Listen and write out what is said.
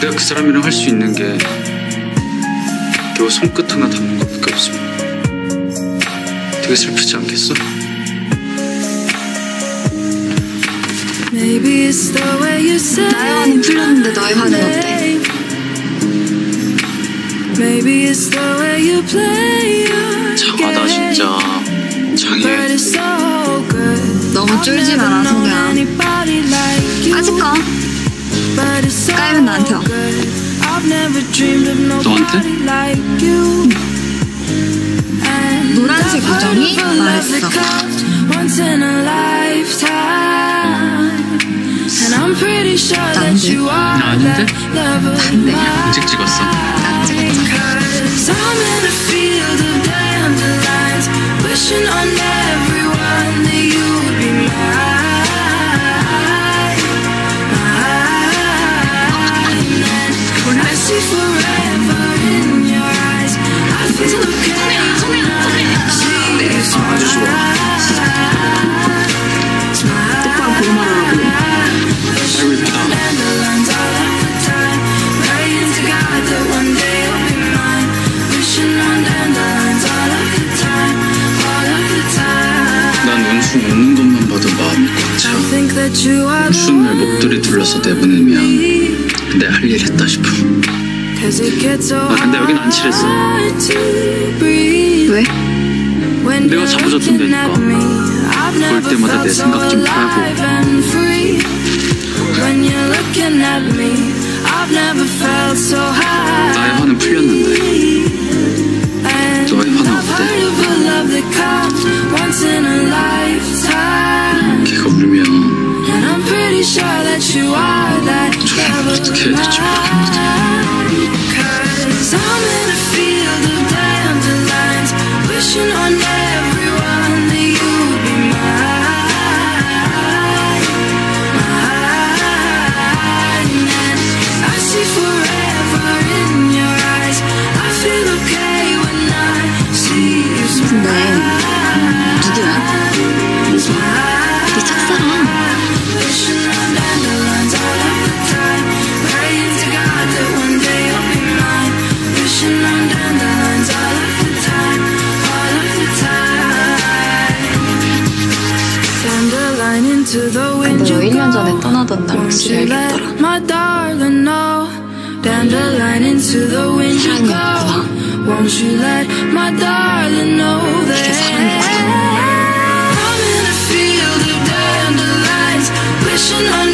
내가 그 사람이랑 할 수 있는 게 겨우 손끝 하나 닿는 것밖에 없으면 되게 슬프지 않겠어? Maybe it's the way you say 나의 화는 풀렸는데 너의 화는 어때? Maybe it's the way you play your 장하다 game. 진짜 good. 너무 쫄지 마라 성우야. 까짓 거 까이면 나한테 와. good. I've never dreamed of 너한테? nobody like you. And 노란색 우정이 말했어. 난데? 아닌데? love of 난데야. 일찍 찍었어 아주 좋아 똑바로 보고 말하라고 아이고 이쁘다 난 은수 웃는 것만 봐도 마음이 꽉차 are the 무슨 날 목도리 둘러서 내보내면 내 할 일 했다 싶어 Cause it gets so 아, 근데 여긴 안 칠했어. hard to breathe 왜? When 내가 you're 잡아줬던 looking at 데니까. me I've never 때마다 내 felt so 생각 좀 펴고. alive and free When you're looking at me I've never felt so high of the time. Dandelion into the wind 근데 너 you 1년 전에 go. 떠나던 날 Won't 확실히 you 알겠더라 let my darling know? Dandelion into the wind you 사랑이 go. 없구나. ocean